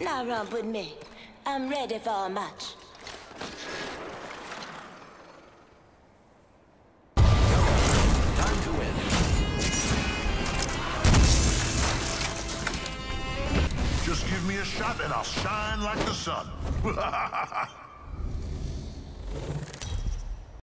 Now romp with me. I'm ready for a match. Just give me a shot and I'll shine like the sun.